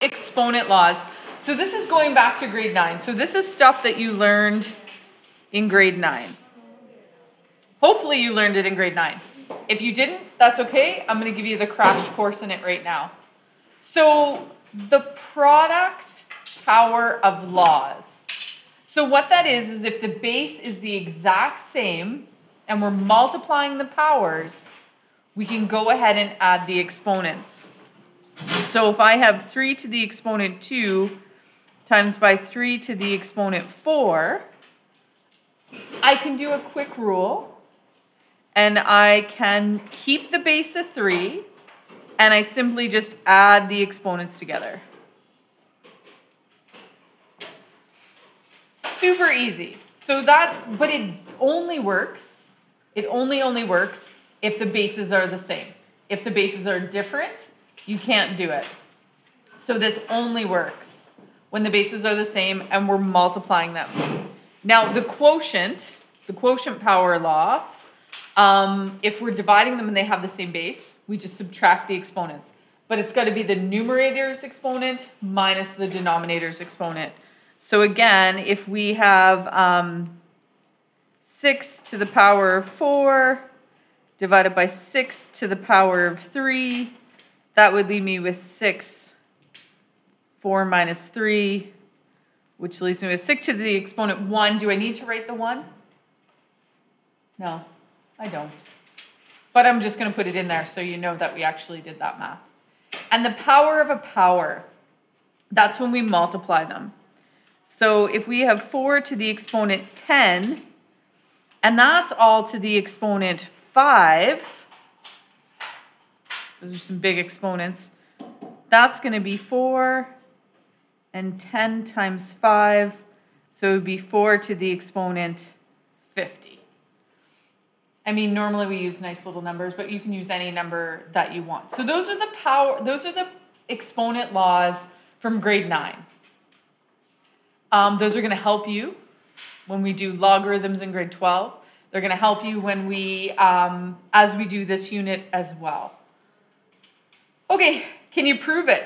exponent laws. So this is going back to grade 9. So this is stuff that you learned in grade 9. Hopefully you learned it in grade 9. If you didn't, that's okay. I'm going to give you the crash course in it right now. So the product power of laws. So what that is, is if the base is the exact same and we're multiplying the powers, we can go ahead and add the exponents. So if I have 3 to the exponent 2 times by 3 to the exponent 4, I can do a quick rule and I can keep the base of 3 and I simply just add the exponents together. Super easy. So that's, but it only works, it only only works if the bases are the same. If the bases are different, you can't do it. So this only works when the bases are the same and we're multiplying them. Now the quotient, the quotient power law, um, if we're dividing them and they have the same base, we just subtract the exponents. But it's got to be the numerator's exponent minus the denominator's exponent. So again, if we have um, 6 to the power of 4 divided by 6 to the power of 3, that would leave me with 6, 4 minus 3, which leaves me with 6 to the exponent 1. Do I need to write the 1? No, I don't. But I'm just going to put it in there so you know that we actually did that math. And the power of a power, that's when we multiply them. So if we have 4 to the exponent 10, and that's all to the exponent 5, those are some big exponents, that's going to be 4 and 10 times 5, so it would be 4 to the exponent 50. I mean, normally we use nice little numbers, but you can use any number that you want. So those are the power, those are the exponent laws from grade 9. Um, those are going to help you when we do logarithms in grade 12. They're going to help you when we, um, as we do this unit as well. Okay, can you prove it?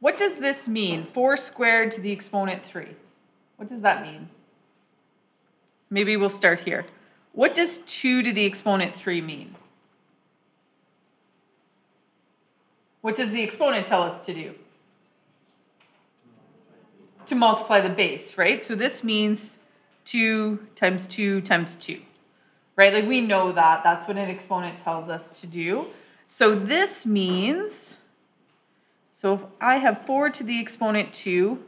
What does this mean? 4 squared to the exponent 3. What does that mean? Maybe we'll start here. What does 2 to the exponent 3 mean? What does the exponent tell us to do? to multiply the base, right? So this means 2 times 2 times 2, right? Like we know that. That's what an exponent tells us to do. So this means, so if I have 4 to the exponent 2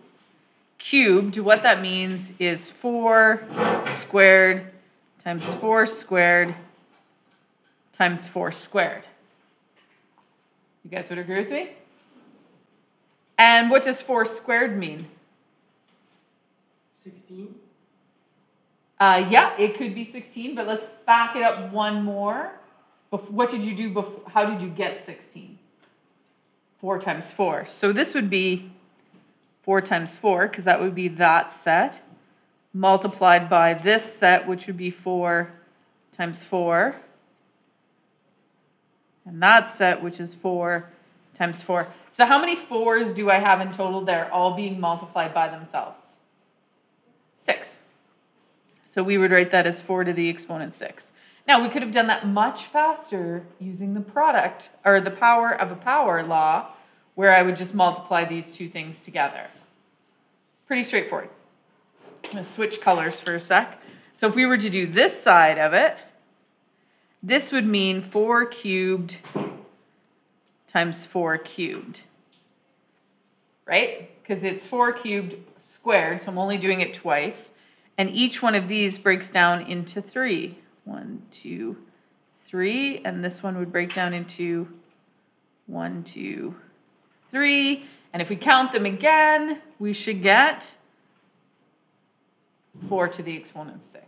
cubed, what that means is 4 squared times 4 squared times 4 squared. You guys would agree with me? And what does 4 squared mean? 16? Uh, yeah, it could be 16, but let's back it up one more. What did you do before? How did you get 16? 4 times 4. So this would be 4 times 4, because that would be that set, multiplied by this set, which would be 4 times 4. And that set, which is 4 times 4. So how many 4s do I have in total there, all being multiplied by themselves? 6. So we would write that as 4 to the exponent 6. Now, we could have done that much faster using the product, or the power of a power law, where I would just multiply these two things together. Pretty straightforward. I'm going to switch colors for a sec. So if we were to do this side of it, this would mean 4 cubed times 4 cubed, right? Because it's 4 cubed squared, so I'm only doing it twice. And each one of these breaks down into three. One, two, three. And this one would break down into one, two, three. And if we count them again, we should get 4 to the exponent 6.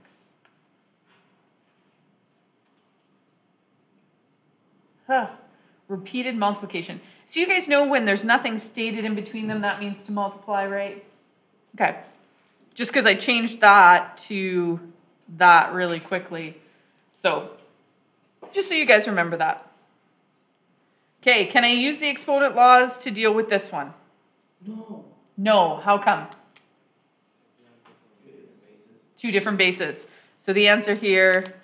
Huh. Repeated multiplication. So you guys know when there's nothing stated in between them, that means to multiply, right? Okay. Just because I changed that to that really quickly. So, just so you guys remember that. Okay, can I use the exponent laws to deal with this one? No. No, how come? Two different bases. So the answer here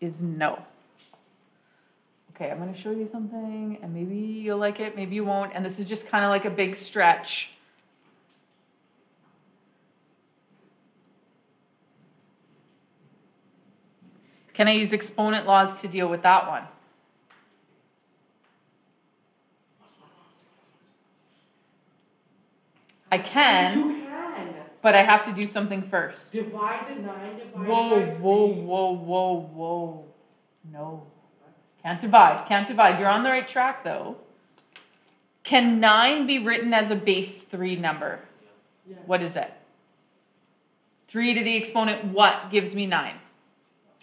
is no. Okay, I'm gonna show you something and maybe you'll like it, maybe you won't, and this is just kind of like a big stretch. Can I use exponent laws to deal with that one? I can, You can. but I have to do something first. Divide the nine divided Whoa, by whoa, whoa, whoa, whoa. No. Can't divide, can't divide. You're on the right track though. Can nine be written as a base three number? Yeah. What is it? Three to the exponent what gives me nine?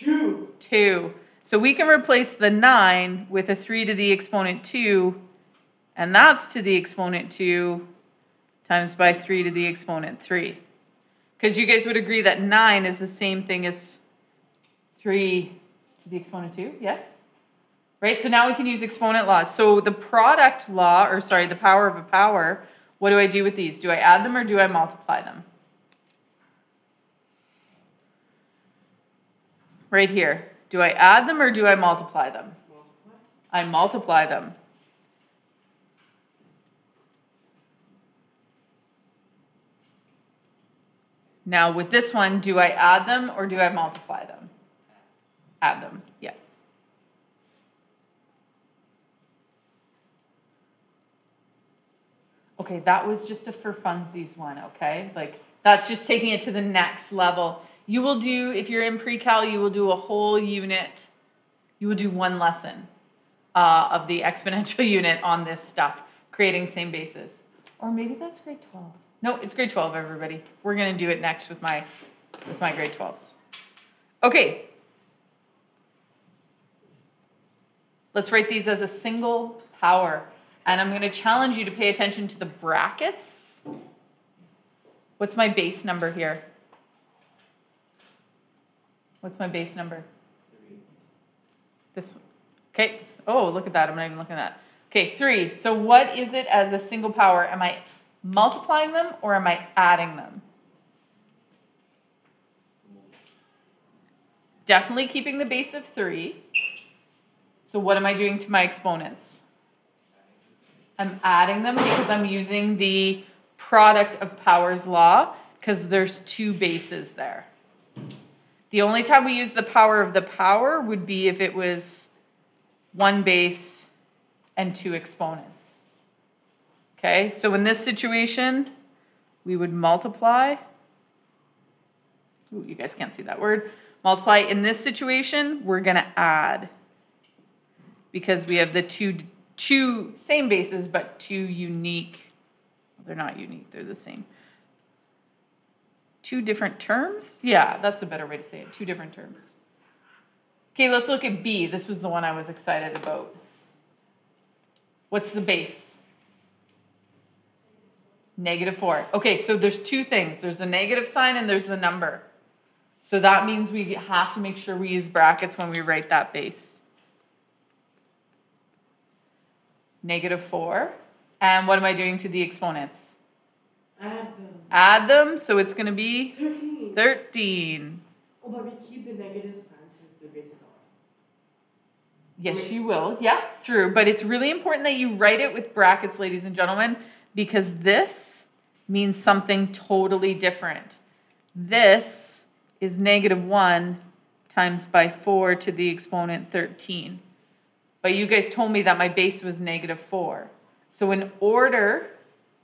Two. Two. So we can replace the nine with a three to the exponent two, and that's to the exponent two times by three to the exponent three. Because you guys would agree that nine is the same thing as three to the exponent two, yes? Right, so now we can use exponent laws. So the product law, or sorry, the power of a power, what do I do with these? Do I add them or do I multiply them? Right here. Do I add them or do I multiply them? I multiply them. Now with this one, do I add them or do I multiply them? Add them, yeah. Okay, that was just a for funsies one, okay? Like, that's just taking it to the next level. You will do, if you're in pre-cal, you will do a whole unit, you will do one lesson uh, of the exponential unit on this stuff, creating same bases. Or maybe that's grade 12. No, it's grade 12, everybody. We're gonna do it next with my, with my grade 12s. Okay. Let's write these as a single power. And I'm gonna challenge you to pay attention to the brackets. What's my base number here? What's my base number? Three. This one. Okay. Oh, look at that. I'm not even looking at that. Okay, three. So what is it as a single power? Am I multiplying them or am I adding them? Definitely keeping the base of three. So what am I doing to my exponents? I'm adding them because I'm using the product of powers law because there's two bases there. The only time we use the power of the power would be if it was one base and two exponents. Okay, so in this situation, we would multiply. Ooh, you guys can't see that word. Multiply. In this situation, we're going to add because we have the two, two same bases, but two unique. They're not unique, they're the same. Two different terms? Yeah, that's a better way to say it. Two different terms. Okay, let's look at B. This was the one I was excited about. What's the base? Negative 4. Okay, so there's two things. There's a negative sign and there's the number. So that means we have to make sure we use brackets when we write that base. Negative 4. And what am I doing to the exponents? Add them. Add them, so it's going to be Thirteen. 13. Oh, but we keep the negative sign since the bases are. Yes, you will. Yeah, true. But it's really important that you write it with brackets, ladies and gentlemen, because this means something totally different. This is negative 1 times by 4 to the exponent 13. But you guys told me that my base was negative 4. So in order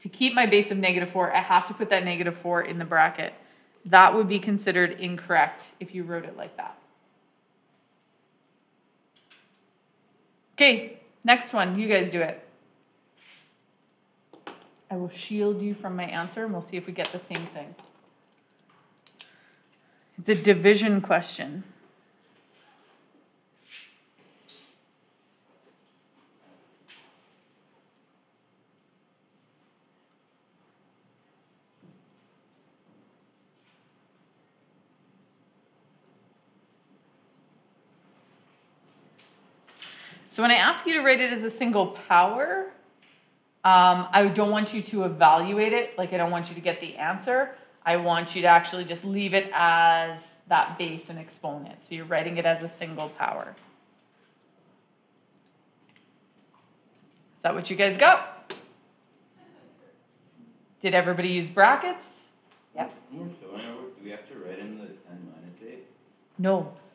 to keep my base of negative 4, I have to put that negative 4 in the bracket. That would be considered incorrect if you wrote it like that. Okay, next one. You guys do it. I will shield you from my answer and we'll see if we get the same thing. It's a division question. So when I ask you to rate it as a single power, um, I don't want you to evaluate it, like I don't want you to get the answer. I want you to actually just leave it as that base and exponent. So you're writing it as a single power. Is that what you guys got? Did everybody use brackets? Yep. When we're showing our work, do we have to write in the ten minus eight? No. No.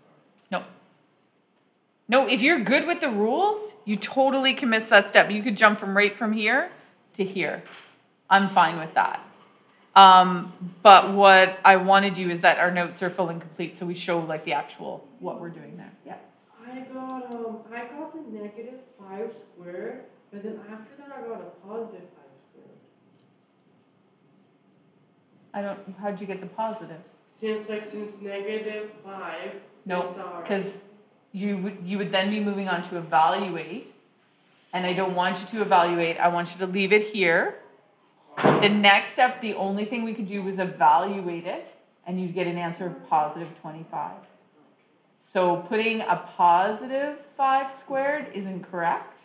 No, if you're good with the rules, you totally can miss that step. You could jump from right from here to here. I'm fine with that. Um, but what I want to do is that our notes are full and complete, so we show like the actual, what we're doing there. Yeah. I got, um, I got the negative five squared, but then after that I got a positive five squared. I don't, how'd you get the positive? Since like, since negative five. No, since our- Because you would, you would then be moving on to evaluate. And I don't want you to evaluate, I want you to leave it here. The next step, the only thing we could do was evaluate it, and you'd get an answer of positive twenty-five. So putting a positive five squared is incorrect.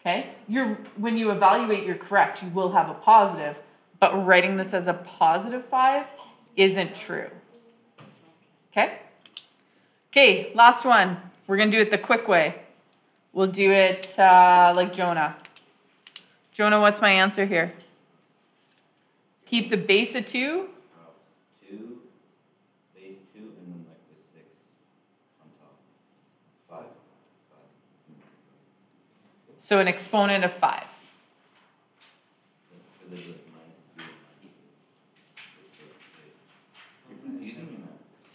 Okay, you're, when you evaluate, you're correct, you will have a positive, but writing this as a positive five isn't true. Okay? Okay, last one. We're gonna do it the quick way. We'll do it uh, like Jonah. Jonah, what's my answer here? Keep the base of two. Uh, two, base two, and then like the six on top. Five? Five. So an exponent of five. So there's like minus two and minus eight. You're confusing me, man.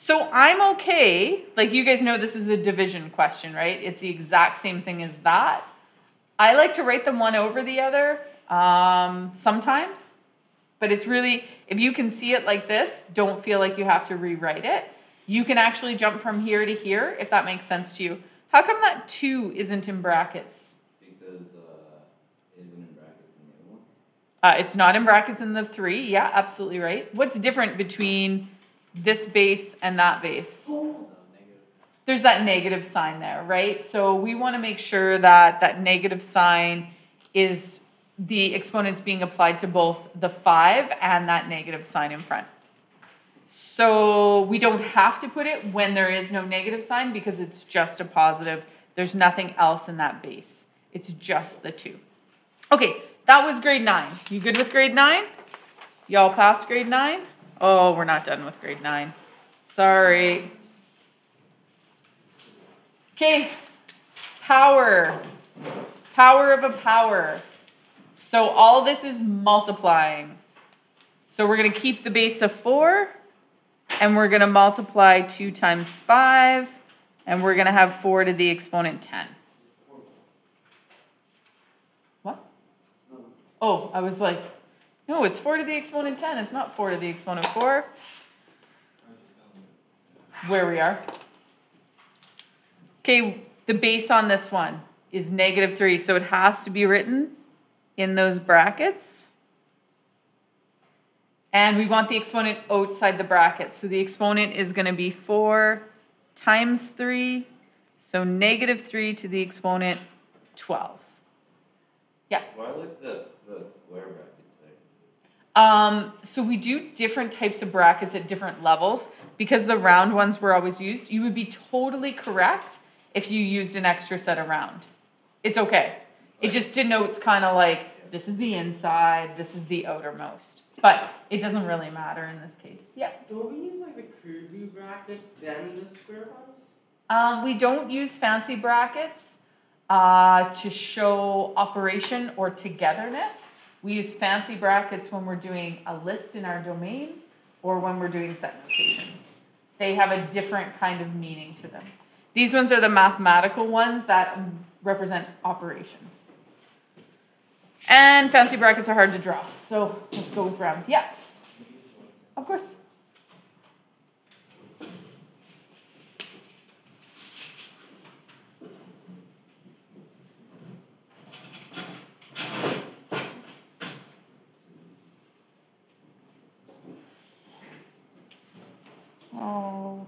So I'm okay, like you guys know this is a division question, right? It's the exact same thing as that. I like to write them one over the other um, sometimes, but it's really, if you can see it like this, don't feel like you have to rewrite it. You can actually jump from here to here if that makes sense to you. How come that two isn't in brackets? Because, uh, it isn't in brackets in the other one. Uh, it's not in brackets in the three. Yeah, absolutely right. What's different between this base and that base? There's that negative sign there, right? So we want to make sure that that negative sign is the exponents being applied to both the five and that negative sign in front. So we don't have to put it when there is no negative sign because it's just a positive. There's nothing else in that base. It's just the two. Okay, that was grade nine. You good with grade nine? Y'all passed grade nine? Oh, we're not done with grade nine. Sorry. Okay, power. Power of a power. So all this is multiplying. So we're going to keep the base of 4, and we're going to multiply 2 times 5, and we're going to have 4 to the exponent 10. What? Oh, I was like, no, it's 4 to the exponent 10. It's not 4 to the exponent 4. Where we are. Okay, the base on this one is negative 3, so it has to be written in those brackets. And we want the exponent outside the bracket. So the exponent is going to be 4 times 3, so negative 3 to the exponent 12. Yeah. Why like the, the square brackets there? Um, so we do different types of brackets at different levels because the round ones were always used. You would be totally correct if you used an extra set around. It's okay. It just denotes kind of like this is the inside, this is the outermost. But it doesn't really matter in this case. Yeah. Don't we use like the curvy brackets, then the square ones? Um, we don't use fancy brackets uh, to show operation or togetherness. We use fancy brackets when we're doing a list in our domain or when we're doing set notation. They have a different kind of meaning to them. These ones are the mathematical ones that represent operations. And fancy brackets are hard to draw, so let's go with round. Yeah, of course. Oh,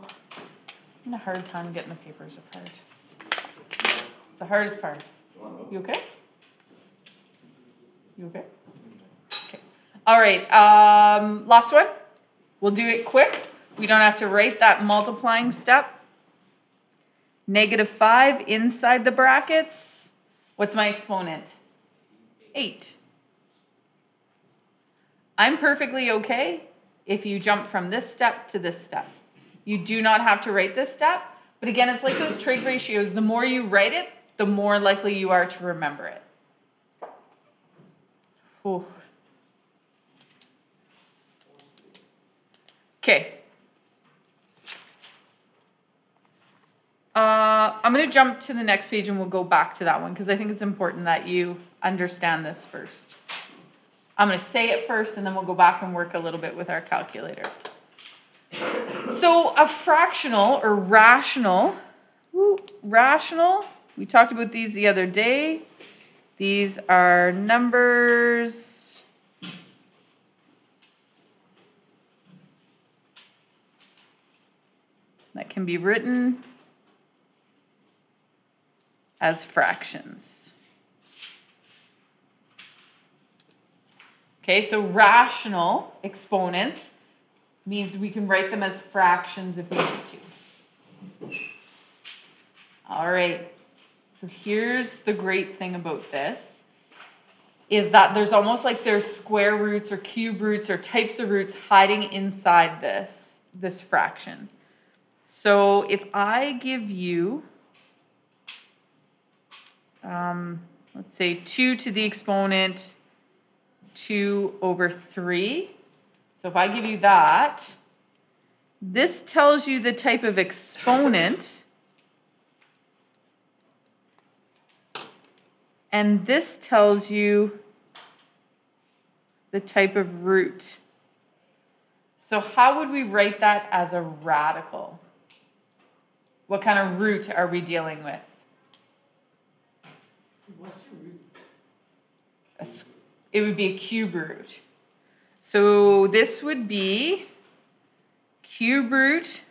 having a hard time getting the papers apart. the hardest part. You okay? You okay? Okay. All right, um, last one. We'll do it quick. We don't have to write that multiplying step. Negative five inside the brackets. What's my exponent? Eight. I'm perfectly okay if you jump from this step to this step. You do not have to write this step, but again, it's like those trig ratios. The more you write it, the more likely you are to remember it. Whew. Okay. Uh, I'm going to jump to the next page and we'll go back to that one because I think it's important that you understand this first. I'm going to say it first and then we'll go back and work a little bit with our calculator. So a fractional or rational, woo, rational, we talked about these the other day. These are numbers. That can be written as fractions. Okay, so rational exponents means we can write them as fractions if we need to. All right, so here's the great thing about this is that there's almost like there's square roots or cube roots or types of roots hiding inside this, this fraction. So if I give you, um, let's say 2 to the exponent 2 over 3, so if I give you that, this tells you the type of exponent and this tells you the type of root. So how would we write that as a radical? What kind of root are we dealing with? What's root? It would be a cube root. So this would be cube root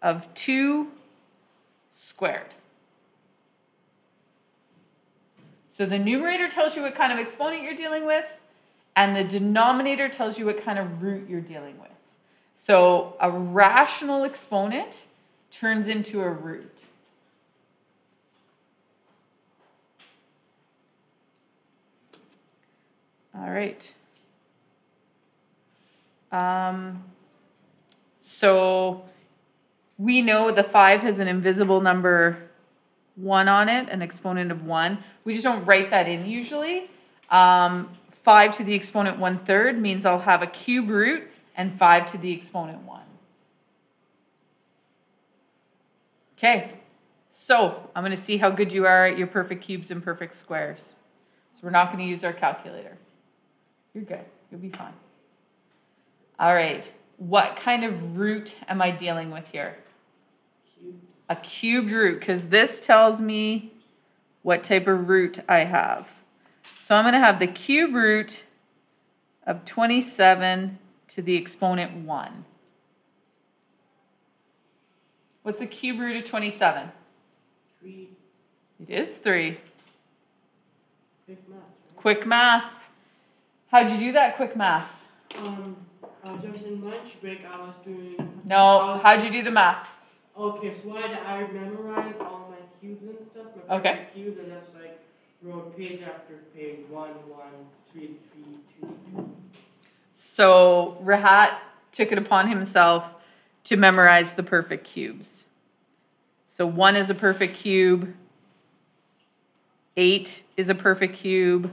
of 2 squared. So the numerator tells you what kind of exponent you're dealing with, and the denominator tells you what kind of root you're dealing with. So a rational exponent turns into a root. All right. Um, so we know the 5 has an invisible number 1 on it, an exponent of 1. We just don't write that in usually. Um, 5 to the exponent 1 third means I'll have a cube root and 5 to the exponent 1. Okay, so I'm going to see how good you are at your perfect cubes and perfect squares. So we're not going to use our calculator. You're good. You'll be fine. All right. What kind of root am I dealing with here? A cubed root, because this tells me what type of root I have. So I'm going to have the cube root of 27 to the exponent 1. What's the cube root of 27? Three. It is 3. Quick math, right? Quick math. How'd you do that quick math? Um, uh, just in lunch break, I was doing. No, how'd you do the math? Okay, so I, I memorized all my cubes and stuff, my Okay. cubes, and that's like, wrote page after page, one, one, three, three, two, two. So Rahat took it upon himself to memorize the perfect cubes. So 1 is a perfect cube, 8 is a perfect cube,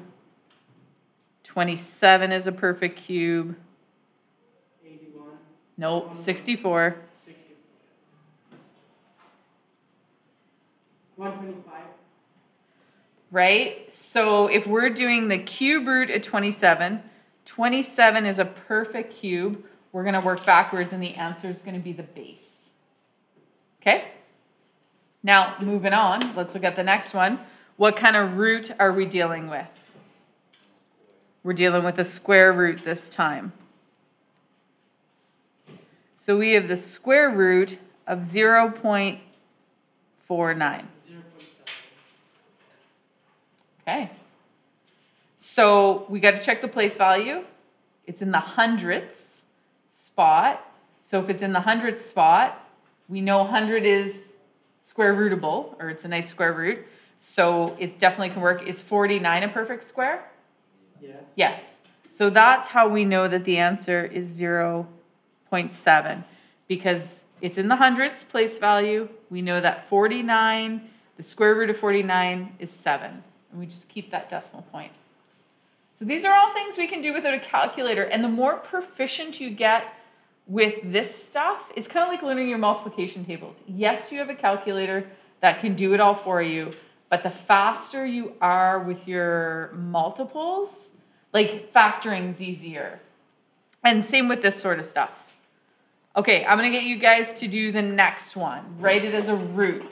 27 is a perfect cube, nope, 64. One twenty-five, right? So if we're doing the cube root at 27, 27 is a perfect cube. We're going to work backwards and the answer is going to be the base. Okay? Now, moving on, let's look at the next one. What kind of root are we dealing with? We're dealing with a square root this time. So we have the square root of 0.49. zero point seven. Okay. So we got to check the place value. It's in the hundredths spot. So if it's in the hundredth spot, we know 100 is square rootable, or it's a nice square root. So it definitely can work. Is 49 a perfect square? Yeah. Yes. So that's how we know that the answer is 0.7 because it's in the hundredths place value. We know that 49, the square root of 49 is 7. And we just keep that decimal point. So these are all things we can do without a calculator. And the more proficient you get with this stuff, it's kind of like learning your multiplication tables. Yes, you have a calculator that can do it all for you, but the faster you are with your multiples, like factoring's easier. And same with this sort of stuff. Okay, I'm gonna get you guys to do the next one. Write it as a root.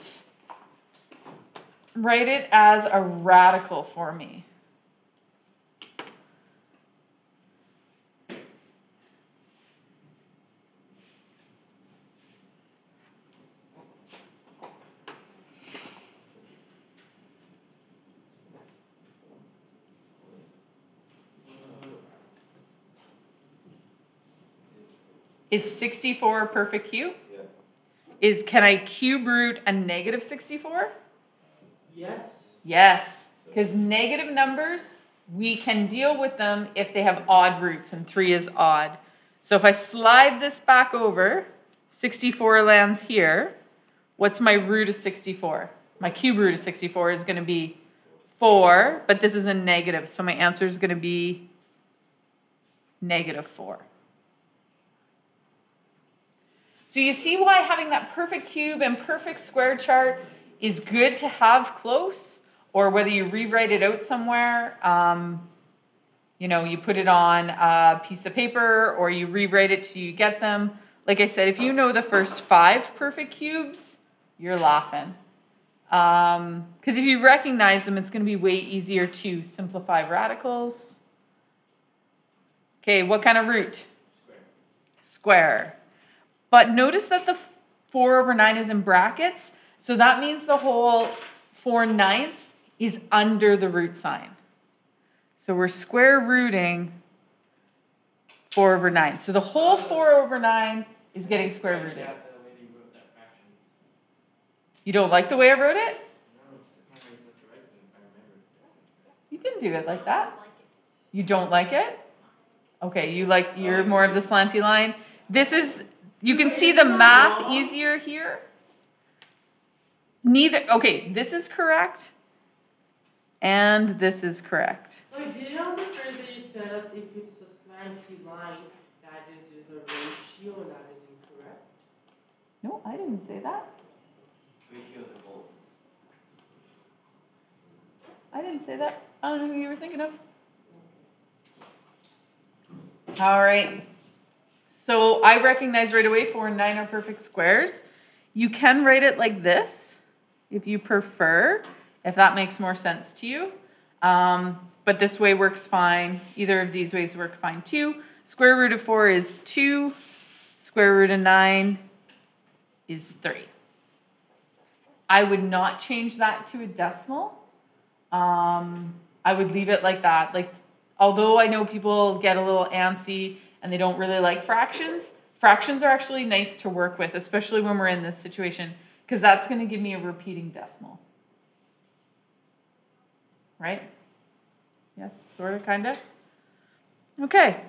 Write it as a radical for me. Is 64 a perfect cube? Yeah. Is can I cube root a negative 64? Yes. Yes, because negative numbers, we can deal with them if they have odd roots, and 3 is odd. So if I slide this back over, 64 lands here. What's my root of 64? My cube root of 64 is going to be 4, but this is a negative, so my answer is going to be negative 4. So you see why having that perfect cube and perfect square chart is good to have close, or whether you rewrite it out somewhere, um, you know, you put it on a piece of paper or you rewrite it till you get them. Like I said, if you know the first five perfect cubes, you're laughing. Because if you recognize them, it's going to be way easier to simplify radicals. Okay, what kind of root? Square. But notice that the 4 over 9 is in brackets, so that means the whole 4 ninths is under the root sign. So we're square rooting 4 over 9. So the whole 4 over 9 is getting square rooted. You don't like the way I wrote it? You can do it like that. You don't like it? Okay, you like, you're more of the slanty line. This is, you can see the math easier here. Neither, okay, this is correct. And this is correct. Like, did you the phrase that you said us if it's a slanty line, that is, is a ratio, that is incorrect? No, I didn't say that. Ratios are both. I didn't say that. I don't know who you were thinking of. All right. So I recognize right away four and nine are perfect squares. You can write it like this if you prefer, if that makes more sense to you. Um, but this way works fine. Either of these ways work fine too. Square root of four is two. Square root of nine is three. I would not change that to a decimal. Um, I would leave it like that. Like, although I know people get a little antsy and they don't really like fractions, fractions are actually nice to work with, especially when we're in this situation, because that's going to give me a repeating decimal. Right? Yes, sort of, kind of. Okay.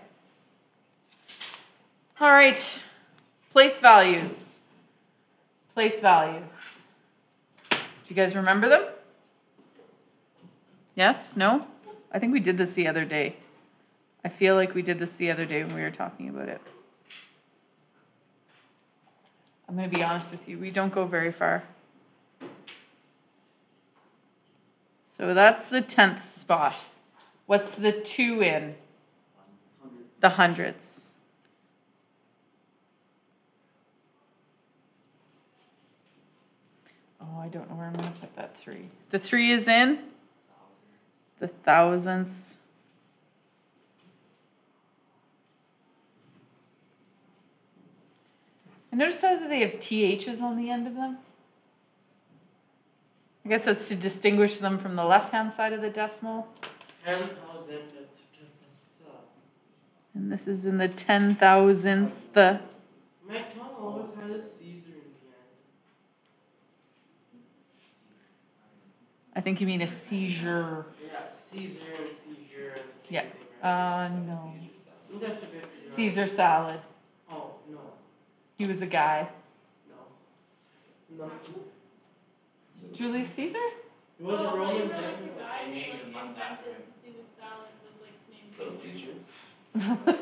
All right. Place values. Place values. Do you guys remember them? Yes? No? I think we did this the other day. I feel like we did this the other day when we were talking about it. I'm going to be honest with you, we don't go very far. So that's the tenth spot. What's the two in? The hundredths. Oh, I don't know where I'm going to put that three. The three is in the thousandths. I noticed how they have THs on the end of them. I guess that's to distinguish them from the left-hand side of the decimal. And this is in the ten thousandth, the, my tongue always has a Caesar in the end. I think you mean a seizure. Yeah, Caesar and seizure. Yeah. Uh, no. Caesar salad. No, He was a guy. no. No. Julius Caesar? It was a Roman thing. Little future.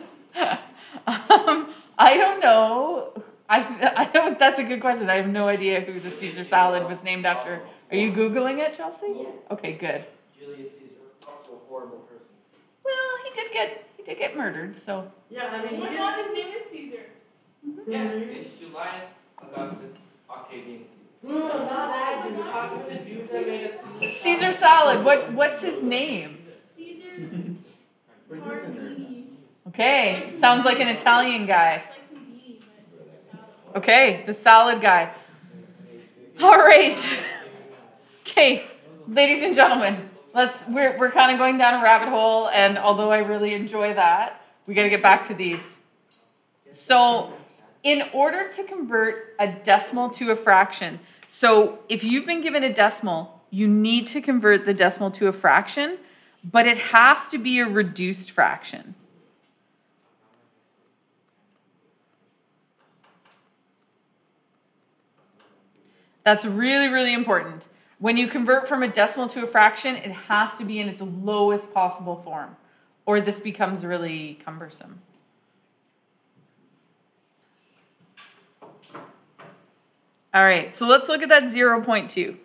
um, I don't know. I, I don't, that's a good question. I have no idea who the Caesar salad was named after. Are you Googling it, Chelsea? Okay, good. Julius Caesar, also a horrible person. Well, he did get, he did get murdered, so. Yeah, I mean, he didn't. his name is Caesar. Mm-hmm. Yeah. It's Julius Augustus Octavian No, mm, no, not that dude. We're about the made a Caesar. Caesar salad, what, what's his name? Caesar Okay, sounds like an Italian guy. It's like Houdini, but salad. Okay, the salad guy. All right. Okay, ladies and gentlemen, let's we're we're kind of going down a rabbit hole and although I really enjoy that, we got to get back to these. So, in order to convert a decimal to a fraction, so if you've been given a decimal, you need to convert the decimal to a fraction, but it has to be a reduced fraction. That's really, really important. When you convert from a decimal to a fraction, it has to be in its lowest possible form, or this becomes really cumbersome. All right, so let's look at that 0.2.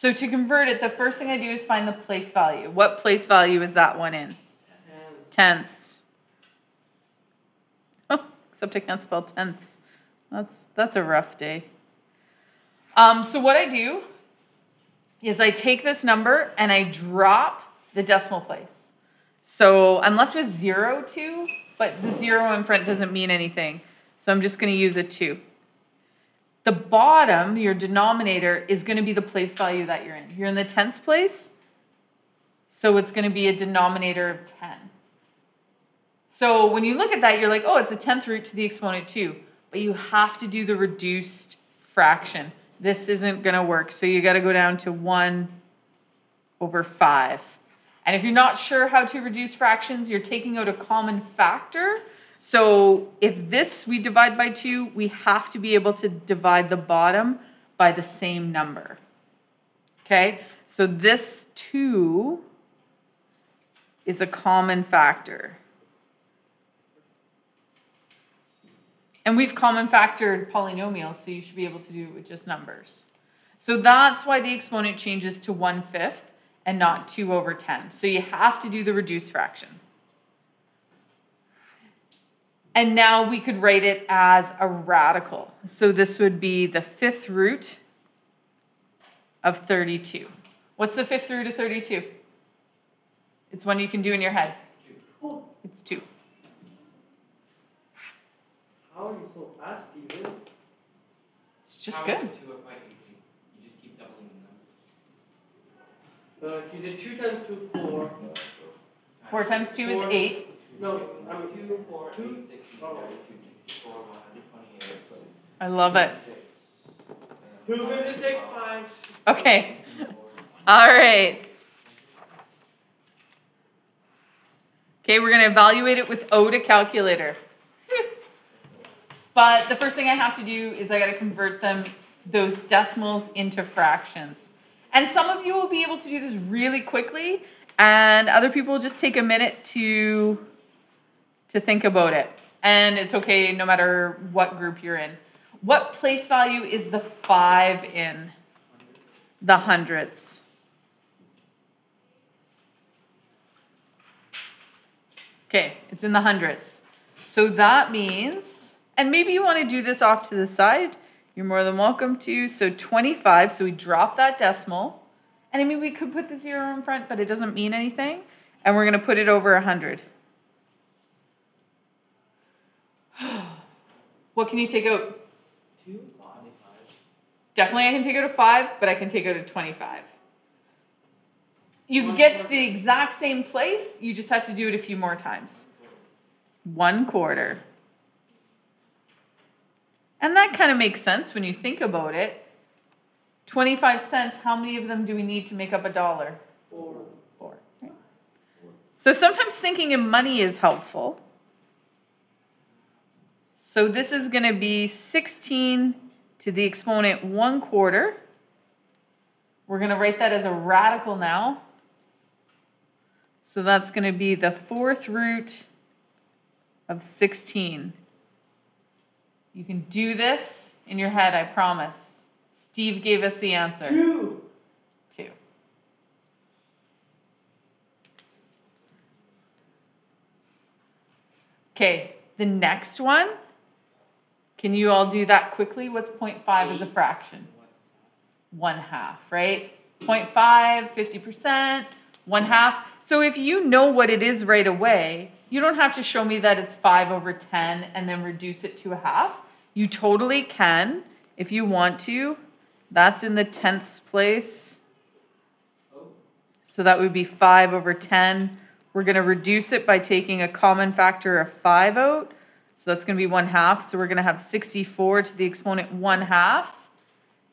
So to convert it, the first thing I do is find the place value. What place value is that one in? Tenths. Oh, except I can't spell tenths. That's that's a rough day. Um, so what I do is I take this number and I drop the decimal place. So I'm left with zero two, but the zero in front doesn't mean anything. So I'm just going to use a two. The bottom, your denominator, is going to be the place value that you're in. You're in the tenths place, so it's going to be a denominator of 10. So when you look at that, you're like, oh, it's a tenth root to the exponent 2. But you have to do the reduced fraction. This isn't going to work. So you got to go down to 1 over 5. And if you're not sure how to reduce fractions, you're taking out a common factor. So if this we divide by 2, we have to be able to divide the bottom by the same number. Okay? So this 2 is a common factor. And we've common factored polynomials, so you should be able to do it with just numbers. So that's why the exponent changes to 1 fifth and not 2 over 10. So you have to do the reduced fraction. And now we could write it as a radical. So this would be the fifth root of 32. What's the fifth root of 32? It's one you can do in your head. oh, It's 2. how are you so fast, Steven? It's just How good. two if I can You just keep doubling the numbers. Uh, you did two times two, four. 4 times 2 is Four. 8. No, I mean, Two, four, two- eight, sixty, oh. thirty-two, sixty-four, one hundred twenty-eight. I love it. two fifty-six times. Okay. All right. Okay, we're going to evaluate it with O to calculator. But the first thing I have to do is I got to convert them, those decimals, into fractions. And some of you will be able to do this really quickly, and other people will just take a minute to to think about it. And it's okay no matter what group you're in. What place value is the 5 in? The hundredths. Okay, it's in the hundredths. So that means, and maybe you want to do this off to the side. You're more than welcome to. So 25, so we drop that decimal. And I mean, we could put the zero in front, but it doesn't mean anything. And we're going to put it over 100. What can you take out? Two? Definitely I can take out to five, but I can take out to twenty-five. You get to the exact same place, you just have to do it a few more times. One quarter. And that kind of makes sense when you think about it. Twenty-five cents, how many of them do we need to make up a dollar? Four. Four. right? So sometimes thinking in money is helpful. So this is going to be 16 to the exponent 1 quarter. We're going to write that as a radical now. So that's going to be the fourth root of 16. You can do this in your head, I promise. Steve gave us the answer. Two. Two. Okay, the next one. Can you all do that quickly? What's 0.5 as a fraction? One half, right? 0.5, 50%, one half. So if you know what it is right away, you don't have to show me that it's 5 over 10 and then reduce it to a half. You totally can if you want to. That's in the tenths place. So that would be 5 over 10. We're going to reduce it by taking a common factor of 5 out. So that's going to be 1 half. So we're going to have 64 to the exponent 1 half.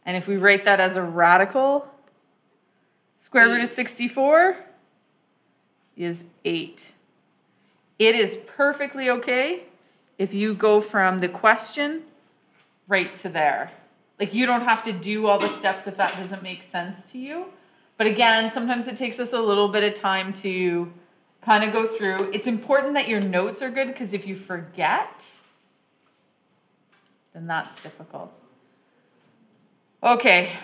And if we write that as a radical, square root of 64 is 8. It is perfectly okay if you go from the question right to there. Like you don't have to do all the steps if that doesn't make sense to you. But again, sometimes it takes us a little bit of time to kind of go through. It's important that your notes are good because if you forget, then that's difficult. Okay,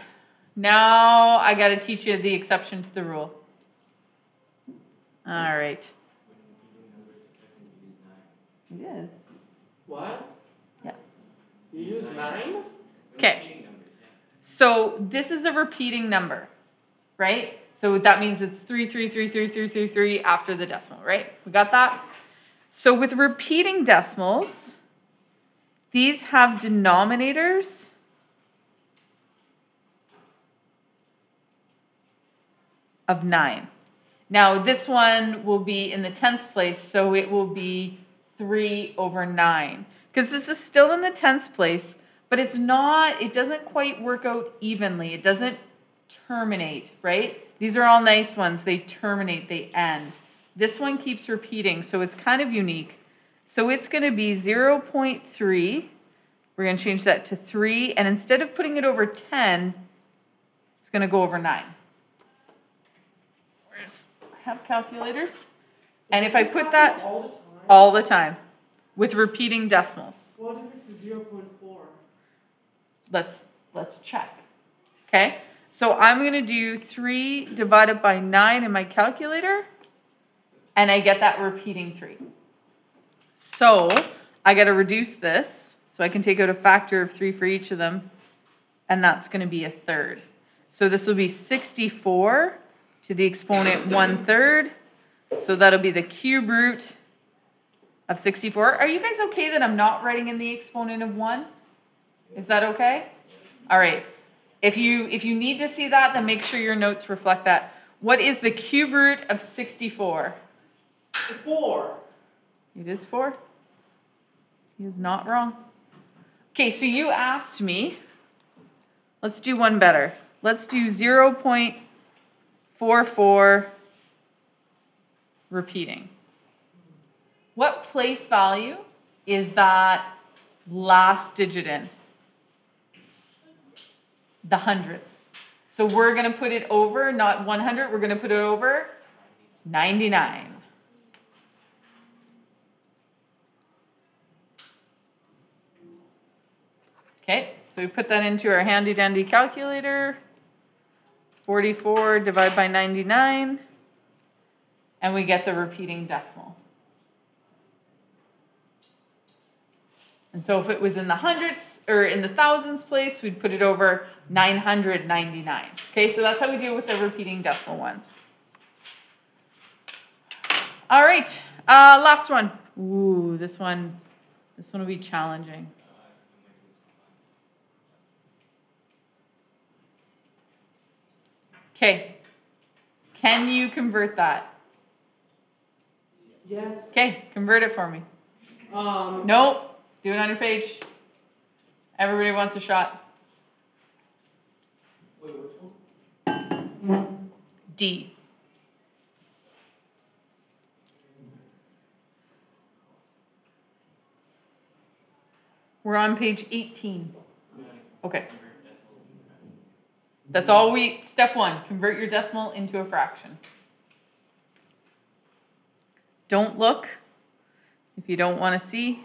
now I got to teach you the exception to the rule. All right. It is. What? Yeah. You use nine? Okay. So this is a repeating number, right? So that means it's three, three, three, three, three, three, three after the decimal, right? We got that? So with repeating decimals, these have denominators of 9. Now, this one will be in the tenths place, so it will be 3 over 9. Because this is still in the tenths place, but it's not, it doesn't quite work out evenly. It doesn't terminate, right? These are all nice ones. They terminate, they end. This one keeps repeating, so it's kind of unique. So it's going to be 0.3. We're going to change that to 3, and instead of putting it over 10, it's going to go over 9. Where's, I have calculators. And if I put that All the time? all the time with repeating decimals, What if it's zero point four? let's let's check. Okay? So I'm going to do 3 divided by 9 in my calculator and I get that repeating 3. So, I got to reduce this so I can take out a factor of 3 for each of them and that's going to be a third. So this will be 64 to the exponent 1 third. So that'll be the cube root of 64. Are you guys okay that I'm not writing in the exponent of 1? Is that okay? All right. If you if you need to see that, then make sure your notes reflect that. What is the cube root of 64? Four. It is 4. He is not wrong. Okay, so you asked me. Let's do one better. Let's do 0.44 repeating. What place value is that last digit in? The hundredths. So we're going to put it over, not 100, we're going to put it over 99. Okay, so we put that into our handy dandy calculator. 44 divided by 99, and we get the repeating decimal. And so if it was in the hundreds or in the thousands place, we'd put it over 999. Okay, so that's how we deal with the repeating decimal one. All right, uh, last one. Ooh, this one, this one will be challenging. Okay. Can you convert that? Yes, Okay, convert it for me. um. Nope, do it on your page. Everybody wants a shot. Wait. D. We're on page 18. Okay, convert decimals into fractions. that's all we, step one, convert your decimal into a fraction. Don't look if you don't want to see.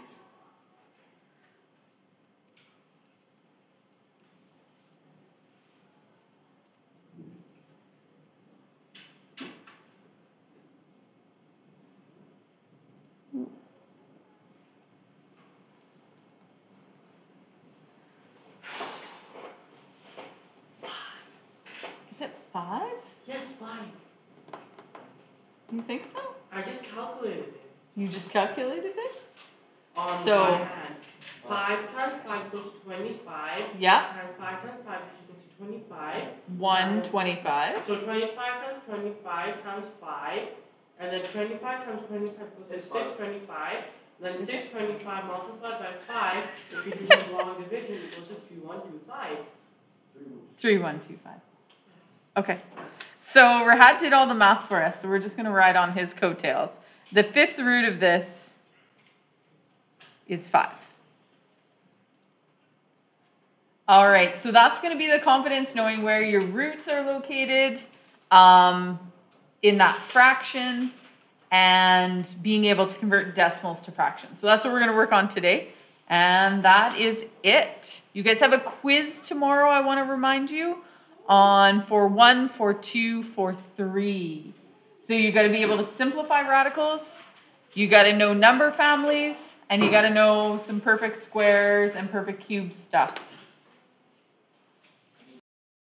Is it five? Yes, fine. You think so? I just calculated it You just calculated it? on So- my hand. Five times five equals twenty-five. Yeah, Times five times five equals to twenty-five. one twenty-five. So twenty-five times twenty-five times five, and then twenty-five times twenty-five equals to It's six five. twenty-five. Then six twenty-five multiplied by five, if you do some long division, it goes to two one two five. Three, one, two, five. Okay. So Rahat did all the math for us, so we're just gonna ride on his coattails. The fifth root of this is five. All right, so that's gonna be the confidence knowing where your roots are located, um, in that fraction, and being able to convert decimals to fractions. So that's what we're gonna work on today. And that is it. You guys have a quiz tomorrow, I wanna remind you, on for one, for two, for three. So you gotta be able to simplify radicals, you gotta know number families, and you gotta know some perfect squares and perfect cube stuff.